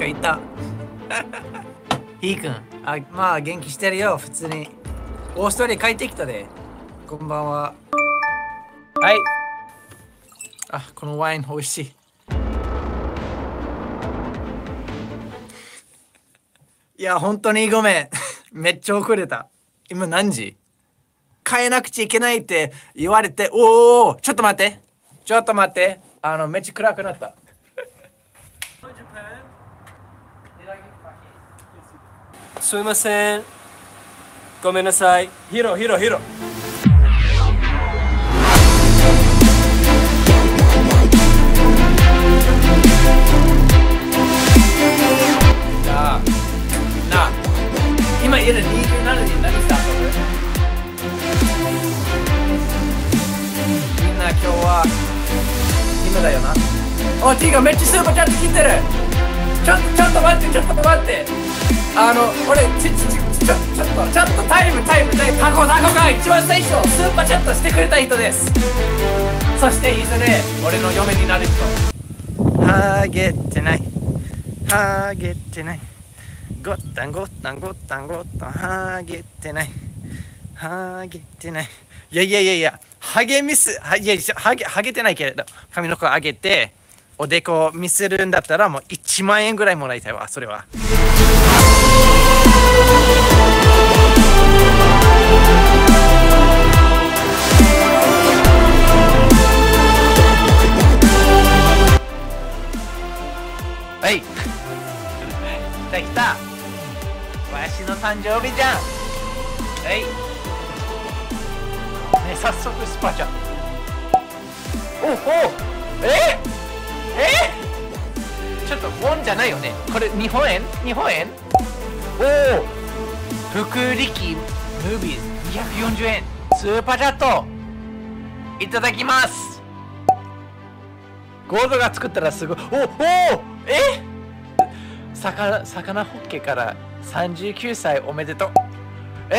かいた。ひーくん。あ、まあ元気してるよ、普通に。オーストラリア帰ってきたで。こんばんは。はい。あ、このワイン美味しい。いや、本当にごめん。めっちゃ遅れた。今何時？変えなくちゃいけないって言われて、おおちょっと待って。ちょっと待って。あの、めっちゃ暗くなった。すいません。ごめんなさい。ヒロ、ヒロ、ヒロ。今いる27時何したみんな今日は今だよなおティーがめっちゃスーパーチャット切ってるちょっとちょっと待ってちょっと待ってあの俺ちちちちょちょっとちょっとタイムタイムタイム。タコタコが一番最初スーパーチャットしてくれた人です。そしていずれ俺の嫁になる人。ハゲてない。ハゲてない。ごったんごったんごったんごったん。はげてない。はげてない。いやいやいやいや励みすはいやはげはげてないけれど髪の毛上げておでこを見せるんだったらもう1万円ぐらいもらいたいわそれは。できた。わしの誕生日じゃん。はい。ね早速スパちゃん。おおえ？え？ちょっとウォンじゃないよね。これ日本円？日本円？おお福力ムービーズ。240円スーパーチャット。いただきます。ゴードが作ったらすごい。おおえ？っ魚魚ホッケから39歳おめでとう。え？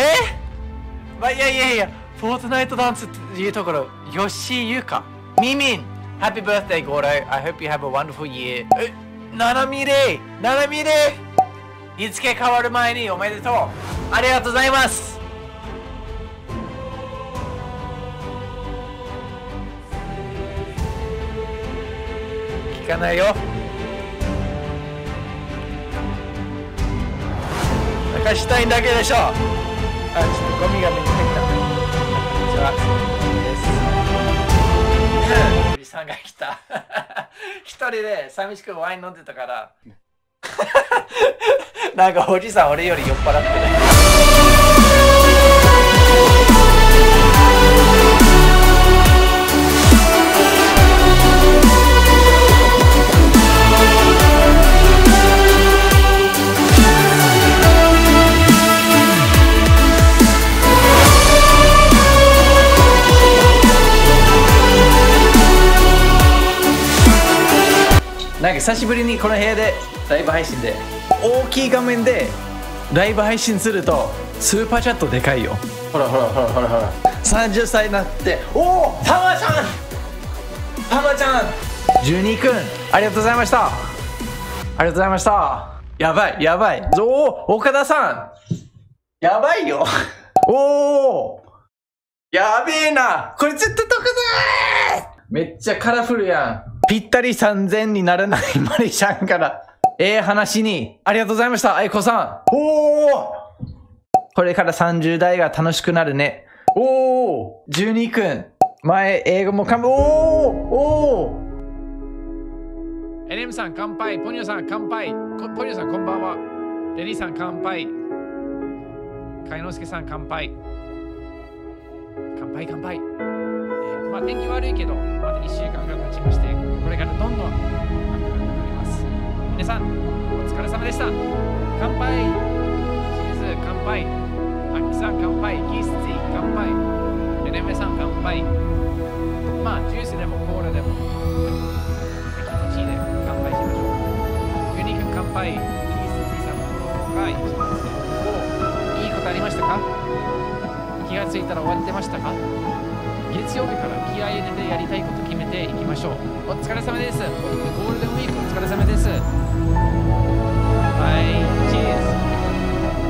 ー、まあいやいやいやフォートナイトダンスっていうところヨッシーユーカ。ミミン Happy birthday ゴーラ I hope you have a wonderful year. え？ナナミレイナナミレイ日付変わる前におめでとう。ありがとうございます。聞かないよ。かしたいだけでしょ。あちょっとゴミが目に入った。こんにちは。ですおじさんが来た。一人で寂しくワイン飲んでたから。なんかおじさん俺より酔っ払ってななんか久しぶりにこの部屋でライブ配信で大きい画面でライブ配信するとスーパーチャットでかいよ。ほらほらほらほらほら。30歳になっておおたまちゃん！たまちゃん！12くんありがとうございました。ありがとうございました。やばいやばい。おお岡田さん！やばいよ。おおやべえな。これ絶対得だめっちゃカラフルやんぴったり3000にならないマリちゃんから、ええー、話に、ありがとうございました、愛子さん。おおこれから30代が楽しくなるね。おお !12 くん。前、英語もかん、おおおおエレムさん乾杯、ポニョさん乾杯、ポニョさんこんばんは。レニーさん乾杯。カイノスケさん乾杯。乾杯乾杯。えー、まあ天気悪いけど、まだ1週間が経ちまして、皆さんお疲れ様でした。乾杯。チーズ乾杯。アキさん乾杯。キスティ乾杯。エレメさん乾杯。まあジュースでもコーラでも。気持ちいいで乾杯しましょう。ユニーク乾杯。キスティさんのフォローが一番ですねおいいことありましたか？気がついたら終わってましたか？月曜日から気合入れてやりたいことていきましょう。お疲れ様です。ゴールデンウィークお疲れ様です。はいチーズ。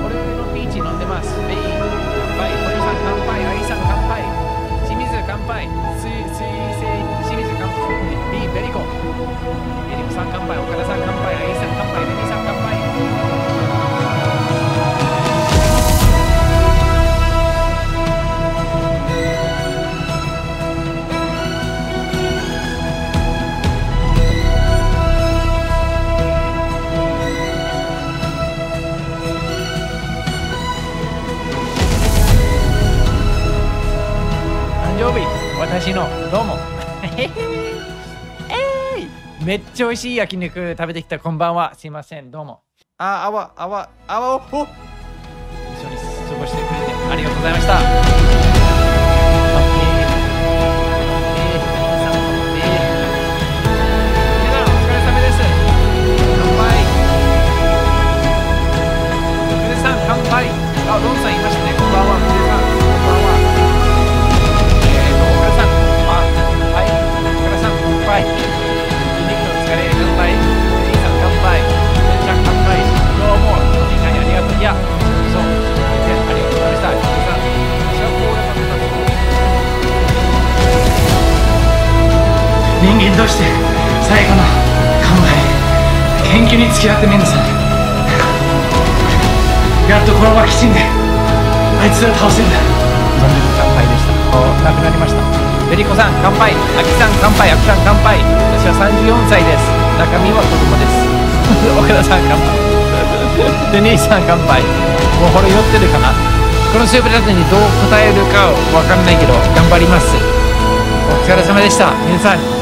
俺のピーチ飲んでます。ベイ乾杯。堀さん乾杯。アリさん乾杯。清水乾杯。水水星清水乾杯。ビーベリコ。ベリコさん乾杯。私のどうも。えい。めっちゃ美味しい焼肉食べてきたこんばんは。すいませんどうも。ああわあわあわおお一緒に過ごしてくれてありがとうございました人間として最後の乾杯研究に付き合って皆さんやっとこの場きちんであいつら倒せるんだ残念な乾杯でしたお亡くなりましたベリコさん乾杯アキさん乾杯アキさん乾杯私は34歳です。中身は子供です岡田さん乾杯デニーさん乾杯もうこれ酔ってるかな。このスープラテにどう答えるかわかんないけど頑張ります。お疲れ様でした。皆さん。